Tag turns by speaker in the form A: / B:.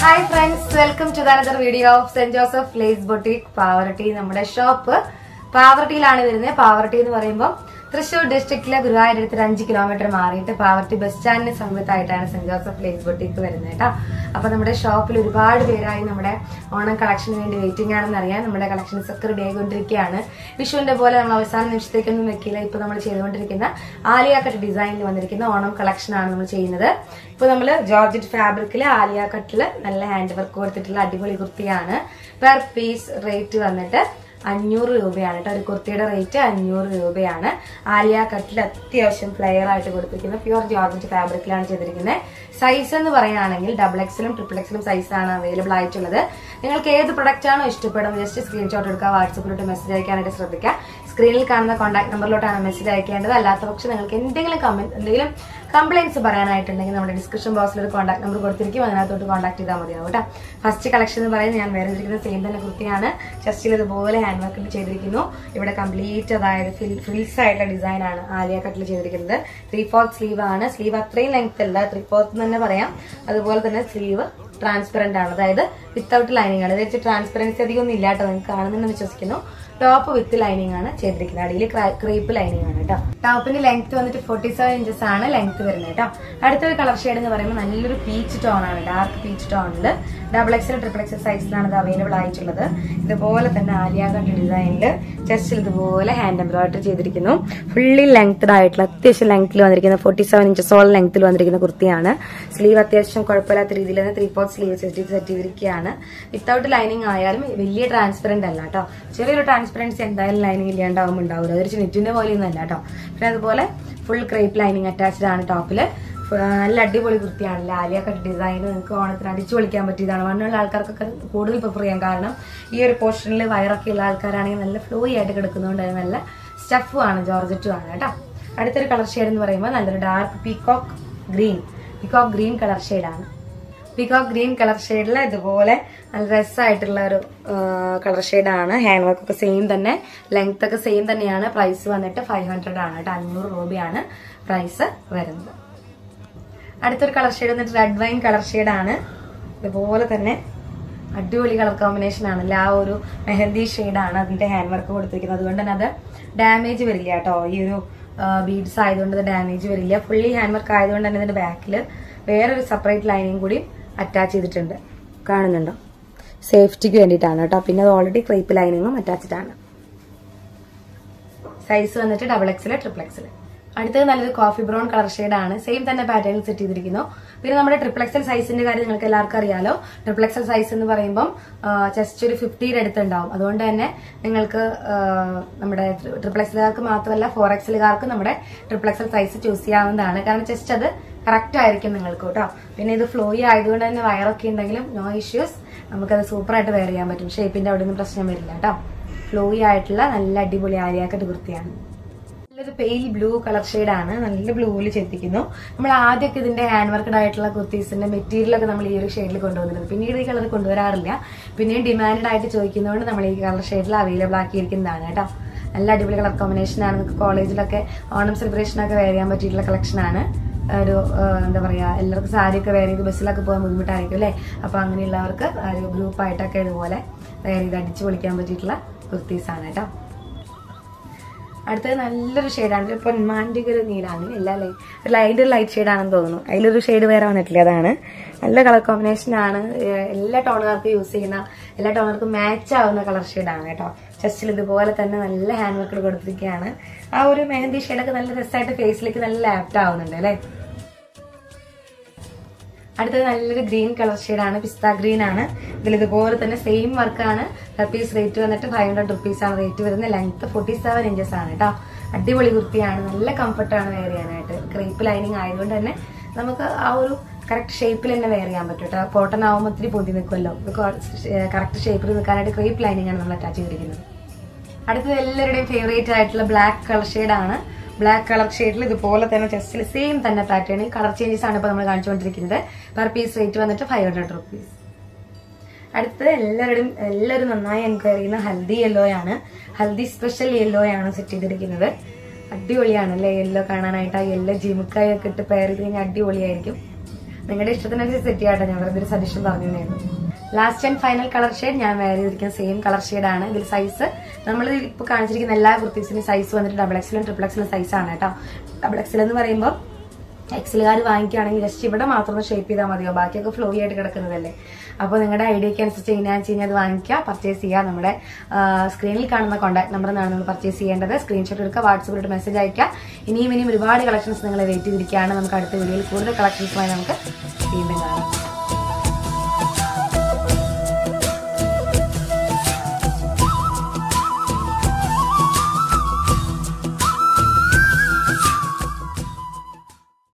A: Hi friends welcome to ദാനദർ video of saint Joseph laces boutique Pavaratty നമ്മുടെ shop പാവറട്ടിയിലാണ് വരുന്നത്. പാവറട്ടി എന്ന് പറയുമ്പോൾ തൃശൂർ ഡിസ്ട്രിക്റ്റിലെ ഗുരുവായൂരടുത്ത് അഞ്ച് കിലോമീറ്റർ മാറിയിട്ട് പാവർട്ടി ബസ് സ്റ്റാൻഡിന് സമീപത്തായിട്ടാണ് സെന്റ് ജോസഫ് ലേസ് ബൊട്ടിക്ക് വരുന്നത് കേട്ടോ. അപ്പൊ നമ്മുടെ ഷോപ്പിൽ ഒരുപാട് പേരായി നമ്മുടെ ഓണം കളക്ഷന് വേണ്ടി വെയിറ്റിംഗ് ആണെന്ന് അറിയാം. നമ്മുടെ കളക്ഷൻസ് ഒക്കെ റെഡി ആയിക്കൊണ്ടിരിക്കുകയാണ് വിഷുവിന്റെ പോലെ നമ്മൾ അവസാന നിമിഷത്തേക്കൊന്നും വെക്കില്ല. ഇപ്പൊ നമ്മൾ ചെയ്തുകൊണ്ടിരിക്കുന്ന ആലിയാക്കട്ട് കട്ട് ഡിസൈനിൽ വന്നിരിക്കുന്ന ഓണം കളക്ഷൻ ആണ് നമ്മൾ ചെയ്യുന്നത്. ഇപ്പൊ നമ്മൾ ജോർജറ്റ് ഫാബ്രിക്കിൽ ആലിയാക്കട്ടിൽ കട്ടിൽ നല്ല ഹാൻഡ് വർക്ക് കൊടുത്തിട്ടുള്ള അടിപൊളി കുർത്തിയാണ്. പെർ പീസ് റേറ്റ് വന്നിട്ട് അഞ്ഞൂറ് രൂപയാണ് കേട്ടോ. ഒരു കുർത്തിയുടെ റേറ്റ് അഞ്ഞൂറ് രൂപയാണ്. ആലിയ കട്ടിൽ അത്യാവശ്യം ഫ്ലെയർ ആയിട്ട് കൊടുത്തിരിക്കുന്നത് പ്യുവർ ജോർജറ്റ് ഫാബ്രിക്കിലാണ് ചെയ്തിരിക്കുന്നത്. സൈസ് എന്ന് പറയുകയാണെങ്കിൽ ഡബിൾ എക്സിലും ട്രിപ്പിൾ എക്സലും സൈസാണ് അവൈലബിൾ ആയിട്ടുള്ളത്. നിങ്ങൾക്ക് ഏത് പ്രൊഡക്റ്റ് ആണോ ഇഷ്ടപ്പെടുന്നത് ജസ്റ്റ് സ്ക്രീൻഷോട്ട് എടുക്കുക വാട്സപ്പിലോട്ട് മെസ്സേജ് അയക്കാനായിട്ട് ശ്രദ്ധിക്കുക. സ്ക്രീനിൽ കാണുന്ന കോൺടാക്ട് നമ്പറിലോട്ടാണ് മെസ്സേജ് അയക്കേണ്ടത്. അല്ലാത്ത പക്ഷം നിങ്ങൾക്ക് എന്തെങ്കിലും കമന്റ് എന്തെങ്കിലും കംപ്ലൈൻസ് പറയാനായിട്ടുണ്ടെങ്കിൽ നമ്മുടെ ഡിസ്ക്രിപ്ഷൻ ബോക്സിൽ ഒരു കോൺടാക്ട് നമ്പർ കൊടുത്തിരിക്കും. അതിനകത്തോട്ട് കോൺടാക്ട് ചെയ്താൽ മതിയാവും കേട്ടോ. ഫസ്റ്റ് കളക്ഷൻ എന്ന് പറയുന്നത് ഞാൻ വേറെ ഇരിക്കുന്ന സെയിം തന്നെ കുർത്തിയാണ് ചെസ്റ്റിൽ ഇതുപോലെ ഹാൻഡ് വർക്ക് ചെയ്തിരിക്കുന്നു. ഇവിടെ കംപ്ലീറ്റ് അതായത് ഫ്രിൽസ് ആയിട്ടുള്ള ഡിസൈൻ ആണ് ആലിയ കട്ടിൽ ചെയ്തിരിക്കുന്നത്. ത്രീ ഫോർത്ത് സ്ലീവ് ആണ്. സ്ലീവ് അത്രയും ലെങ്ത് അല്ല. ത്രീ ഫോർത്ത് തന്നെ പറയാം. അതുപോലെ തന്നെ സ്ലീവ് ട്രാൻസ്പെറന്റ് ആണ്. അതായത് വിത്തൗട്ട് ലൈനിങ് ആണ്. ഇത് ട്രാൻസ്പെറൻസി അധികം ഒന്നും ഇല്ലാട്ടോ. നിങ്ങൾക്ക് കാണുന്നെന്ന് വിശ്വസിക്കുന്നു. ടോപ്പ് വിത്ത് ലൈനിങ് ആണ് ചെയ്തിരിക്കുന്നത്. അടിയിൽ ക്രീപ്പ് ലൈനിങ് ആണ് കേട്ടോ ടോപ്പിന്റെ ലെങ്ത് വന്നിട്ട് ഫോർട്ടി സെവൻ ഇഞ്ചസ് ആണ് ലെങ്ത് വരുന്നത് കേട്ടോ അടുത്തൊരു കളർ ഷെയ്ഡ് എന്ന് പറയുമ്പോൾ നല്ലൊരു പീച്ച് ടോൺ ആണ് ഡാർക്ക് പീച്ച് ടോണിൽ ഡബിൾ എക്സൽ ട്രിപ്പിൾ എക്സൽ സൈസിലാണ് ഇത് അവൈലബിൾ ആയിട്ടുള്ളത്. ഇതുപോലെ തന്നെ ആലിയ കട്ട് ഡിസൈനിൽ ചെസ്റ്റിൽ ഇതുപോലെ ഹാൻഡ് എംബ്രോയിഡറി ചെയ്തിരിക്കുന്നു. ഫുള്ളി ലെങ്ത്ഡ് ആയിട്ടുള്ള അത്യാവശ്യം ലെങ്ത്തിൽ വന്നിരിക്കുന്ന ഫോർട്ടി സെവൻ ഇഞ്ചസോളം ലെങ്ത്തിൽ വന്നിരിക്കുന്ന കുർത്തിയാണ്. സ്ലീവ് അത്യാവശ്യം കുഴപ്പമില്ലാത്ത രീതിയിൽ തന്നെ ത്രീ പോർട്ട് സ്ലീവ് സെറ്റ് ചെയ്തിരിക്കുകയാണ്. വിത്തൗട്ട് ലൈനിങ് ആയാലും വലിയ ട്രാൻസ്പെറന്റ് അല്ല കേട്ടോ ചെറിയൊരു ട്രാൻസ്പെറൻസി എന്തായാലും ലൈനിങ് ഇല്ലാണ്ടാവുമ്പോൾ ഉണ്ടാവില്ല അതൊരു ചിനിറ്റിന്റെ പോലെയൊന്നും അല്ല കേട്ടോ പിന്നെ അതുപോലെ ഫുൾ ക്രേപ്പ് ലൈനിങ് അറ്റാച്ച്ഡ് ആണ് ടോപ്പിൽ നല്ല അടിപൊളി കുർത്തിയാണ്. കട്ട് ഡിസൈൻ നിങ്ങൾക്ക് ഓണത്തിന് അടിച്ചു പൊളിക്കാൻ പറ്റിയതാണ്. വണ്ണുള്ള ആൾക്കാർക്കൊക്കെ കൂടുതൽ പ്രിഫർ ചെയ്യാം കാരണം ഈ ഒരു പോർഷനിൽ വയറൊക്കെ ഉള്ള ആൾക്കാരാണെങ്കിൽ നല്ല ഫ്ലോയി ആയിട്ട് കിടക്കുന്നതുകൊണ്ട് നല്ല സ്റ്റഫും ആണ് ജോർജറ്റും ആണ് കേട്ടോ അടുത്തൊരു കളർ ഷെയ്ഡ് എന്ന് പറയുമ്പോൾ നല്ലൊരു dark peacock green peacock green colour ഷെയ്ഡാണ് പീകോക്ക് ഗ്രീൻ കളർ ഷെയ്ഡിൽ ഇതുപോലെ നല്ല രസമായിട്ടുള്ള ഒരു കളർ ഷെയ്ഡാണ്. ഹാൻഡ് വർക്ക് ഒക്കെ സെയിം തന്നെ. ലെങ്ത് ഒക്കെ സെയിം തന്നെയാണ്. പ്രൈസ് വന്നിട്ട് ഫൈവ് ഹൺഡ്രഡ് ആണ് കേട്ടോ. അഞ്ഞൂറ് രൂപയാണ് പ്രൈസ് വരുന്നത്. അടുത്തൊരു കളർ ഷെയ്ഡ് വന്നിട്ട് റെഡ് വൈൻ കളർ ഷെയ്ഡാണ് ഇതുപോലെ തന്നെ അടിപൊളി കളർ കോമ്പിനേഷൻ ആണല്ലേ ആ ഒരു മെഹന്തി ഷെയ്ഡാണ് അതിന്റെ ഹാൻഡ് വർക്ക് കൊടുത്തിരിക്കുന്നത്. അതുകൊണ്ട് തന്നെ അത് ഡാമേജ് വരില്ല കേട്ടോ. ഈ ഒരു ബീഡ്സ് ആയതുകൊണ്ട് ഡാമേജ് വരില്ല. ഫുള്ളി ഹാൻഡ് വർക്ക് ആയതുകൊണ്ട് തന്നെ ഇതിന്റെ ബാക്കിൽ വേറൊരു സെപ്പറേറ്റ് ലൈനിങ് കൂടി അറ്റാച്ച് ചെയ്തിട്ടുണ്ട്. കാണുന്നുണ്ടോ? സേഫ്റ്റിക്ക് വേണ്ടിയിട്ടാണ് കേട്ടോ. പിന്നെ അത് ഓൾറെഡി ക്രീപ്പ് ലൈനിങ്ങും അറ്റാച്ചിട്ടാണ് സൈസ് വന്നിട്ട് ഡബിൾ എക്സിൽ ട്രിപ്പിൾ എക്സിൽ അടുത്തത് നല്ലൊരു കോഫി ബ്രൗൺ കളർ ആണ്. സെയിം തന്നെ പാറ്റേണിൽ സെറ്റ് ചെയ്തിരിക്കുന്നു. പിന്നെ നമ്മുടെ ട്രിപ്പിൾ എക്സൽ സൈസിന്റെ കാര്യം നിങ്ങൾക്ക് എല്ലാവർക്കും അറിയാലോ. ട്രിപ്പിൾ എക്സൽ സൈസ് എന്ന് പറയുമ്പോൾ ജസ്റ്റ് ഒരു ഫിഫ്റ്റിയുടെ അടുത്തുണ്ടാവും അതുകൊണ്ട് തന്നെ നിങ്ങൾക്ക് നമ്മുടെ ട്രിപ്പിൾ എക്സലുകാർക്ക് മാത്രമല്ല ഫോർ എക്സലുകാർക്ക് നമ്മുടെ ട്രിപ്പിൾ എക്സൽ സൈസ് ചൂസ് ചെയ്യാവുന്നതാണ്. കാരണം ജസ്റ്റ് അത് കറക്റ്റ് ആയിരിക്കും നിങ്ങൾക്ക് കേട്ടോ. പിന്നെ ഇത് ഫ്ലോയി ആയതുകൊണ്ട് തന്നെ വയറൊക്കെ ഉണ്ടെങ്കിലും നോ ഇഷ്യൂസ് നമുക്കത് സൂപ്പറായിട്ട് വെയർ ചെയ്യാൻ പറ്റും. ഷേപ്പിന്റെ അവിടെ നിന്നും പ്രശ്നം വരില്ല കേട്ടോ. ഫ്ലോയി ആയിട്ടുള്ള നല്ല അടിപൊളി ആര്യാക്കട്ട് കുർത്തിയാണ്. നല്ലൊരു പെയിൽ ബ്ലൂ കളർ ആണ്. നല്ല ബ്ലൂവിൽ ചെത്തിക്കുന്നു നമ്മൾ ആദ്യമൊക്കെ ഇതിന്റെ ഹാൻഡ് വർക്കഡ് ആയിട്ടുള്ള കുർത്തീസിന്റെ മെറ്റീരിയലൊക്കെ നമ്മൾ ഈ ഒരു ഷെയ്ഡിൽ കൊണ്ടുവന്നിരുന്നത് പിന്നീട് ഈ കളർ കൊണ്ടുവരാറില്ല. പിന്നെയും ഡിമാൻഡ് ആയിട്ട് ചോദിക്കുന്നതുകൊണ്ട് നമ്മൾ ഈ കളർ ഷെയ്ഡിൽ അവൈലബിൾ ആക്കിയിരിക്കുന്നതാണ് കേട്ടോ. നല്ല അടിപൊളി കളർ കോമ്പിനേഷൻ ആണ്. കോളേജിലൊക്കെ ഓണം സെലിബ്രേഷനൊക്കെ വെയർ ചെയ്യാൻ പറ്റിയിട്ടുള്ള കളക്ഷനാണ് ഒരു എന്താ പറയുക എല്ലാവർക്കും സാരി ഒക്കെ വെയർ ചെയ്ത് ബസ്സിലൊക്കെ പോകാൻ ബുദ്ധിമുട്ടായിരിക്കും അല്ലേ? അപ്പോൾ അങ്ങനെയുള്ളവർക്ക് ഒരു ഗ്രൂപ്പായിട്ടൊക്കെ ഇതുപോലെ വെയർ ചെയ്ത് അടിച്ച് പൊളിക്കാൻ പറ്റിയിട്ടുള്ള കുർത്തീസാണ് കേട്ടോ. അടുത്തത് നല്ലൊരു ഷെയ്ഡാണ് ഒരു പൊന്മാന്റെ ഒരു നീലാണ്. അങ്ങനെയല്ല അല്ലേ ഒരു ലൈറ്റ് ലൈറ്റ് ഷെയ്ഡാണെന്ന് തോന്നുന്നു. അതിലൊരു ഷെയ്ഡ് വേറെ വന്നിട്ടില്ല അതാണ്. നല്ല കളർ കോമ്പിനേഷൻ ആണ്. എല്ലാ ടോണുകാർക്കും യൂസ് ചെയ്യുന്ന എല്ലാ ടോണുകാർക്കും മാച്ച് ആവുന്ന കളർ ഷെയ്ഡാണ് കേട്ടോ. ചെസ്റ്റിൽ ഇതുപോലെ തന്നെ നല്ല ഹാൻഡ് വർക്ക് കൊടുത്തിരിക്കുകയാണ് ആ ഒരു മെഹന്തി ഷെയ്ഡൊക്കെ നല്ല രസമായിട്ട് ഫേസിലേക്ക് നല്ല ആപ്റ്റ് ആവുന്നുണ്ട് അല്ലേ? അടുത്തത് നല്ലൊരു ഗ്രീൻ കളർ ഷെയ്ഡാണ് പിസ്ത ഗ്രീൻ ആണ്. ഇതിൽ ഇതുപോലെ തന്നെ സെയിം വർക്കാണ് പീസ് റേറ്റ് വന്നിട്ട് ഫൈവ് ഹൺഡ്രഡ് റുപ്പീസ് ആണ് റേറ്റ് വരുന്നത്. ലെങ്ത് ഫോർട്ടി സെവൻ ഇഞ്ചസ് ആണ് കേട്ടോ അടിപൊളി കുർത്തിയാണ്. നല്ല കംഫർട്ടാണ് വെയർ ചെയ്യാനായിട്ട്. ക്രീപ്പ് ലൈനിങ് ആയതുകൊണ്ട് തന്നെ നമുക്ക് ആ ഒരു കറക്റ്റ് ഷേപ്പിൽ തന്നെ വെയർ ചെയ്യാൻ പറ്റും കേട്ടോ കോട്ടൺ ആവുമ്പോൾ ഒത്തിരി പൊന്തി നിൽക്കുമല്ലോ കറക്റ്റ് ഷേപ്പിൽ നിൽക്കാനായിട്ട് ക്രീപ്പ് ലൈനിങ് ആണ് നമ്മൾ അറ്റാച്ച് ചെയ്തിരിക്കുന്നത്. അടുത്തത് എല്ലാവരുടെയും ഫേവറേറ്റ് ആയിട്ടുള്ള ബ്ലാക്ക് കളർ ഷെയ്ഡാണ് ബ്ലാക്ക് കളർ ഷെയ്ഡിൽ ഇതുപോലെ തന്നെ ചെസ്റ്റിൽ സെയിം തന്നെ പാറ്റേണിൽ കളർ ചേഞ്ചസ് ആണ് ഇപ്പോൾ നമ്മൾ കാണിച്ചുകൊണ്ടിരിക്കുന്നത്. പെർ പീസ് റേറ്റ് വന്നിട്ട് ഫൈവ് ഹൺഡ്രഡ് റുപ്പീസ് അടുത്തത് എല്ലാവരുടെയും എല്ലാവരും നന്നായി എൻക്വയറി ചെയ്യുന്ന ഹൽദി യെല്ലോയാണ് ഹൽദി സ്പെഷ്യൽ യെല്ലോയാണ് സെറ്റ് ചെയ്തിരിക്കുന്നത്. അടിപൊളിയാണ് അല്ലേ യെല്ലോ കാണാനായിട്ട് ആ യെല്ലോ ജിമുക്കായി ഒക്കെ ഇട്ട് പെയർ ചെയ്ത് കഴിഞ്ഞാൽ അടിപൊളിയായിരിക്കും. നിങ്ങളുടെ ഇഷ്ടത്തിനനുസരിച്ച് സെറ്റ് ചെയ്യാട്ടെ. ഞാൻ വെറുതെ ഒരു സജഷൻ പറഞ്ഞു last and final colour shade ഞാൻ വേറെ ചെയ്തിരിക്കുന്ന സെയിം കളർ ഷെയ്ഡാണ് ഇതിൽ സൈസ് നമ്മൾ ഇപ്പൊ കാണിച്ചിരിക്കുന്ന എല്ലാ കുർത്തീസിനും സൈസ് വന്നിട്ട് ഡബിൾ എക്സിലും ട്രിപ്പിൾ എക്സിലും സൈസ് ആണ് കേട്ടോ. ഡബിൾ എക്സിൽ എന്ന് പറയുമ്പോൾ എക്സലുകാർ വാങ്ങിക്കുകയാണെങ്കിൽ ജസ്റ്റ് ഇവിടെ മാത്രം ഒന്ന് ഷേപ്പ് ചെയ്താൽ മതിയോ? ബാക്കിയൊക്കെ ഫ്ലോ ആയിട്ട് കിടക്കുന്നതല്ലേ? അപ്പോൾ നിങ്ങളുടെ ഐഡിയക്ക് അനുസരിച്ച് എങ്ങനെയാണെന്ന് വെച്ച് കഴിഞ്ഞാൽ അത് വാങ്ങിക്കുക പർച്ചേസ് ചെയ്യുക. നമ്മുടെ സ്ക്രീനിൽ കാണുന്ന കോൺടാക്ട് എന്നാണ് നിങ്ങൾ പർച്ചേസ് ചെയ്യേണ്ടത്. സ്ക്രീൻഷോട്ട് എടുക്കുക വാട്സപ്പിലോട്ട് മെസ്സേജ് അയക്കുക. ഇനിയും ഇനിയും ഒരുപാട് കളക്ഷൻസ് നിങ്ങളെ വെയിറ്റ് ചെയ്തിരിക്കുകയാണ്. നമുക്ക് അടുത്ത വീഡിയോയിൽ കൂടുതൽ കളക്ഷൻസുമായി നമുക്ക് വീണ്ടും കാണാം.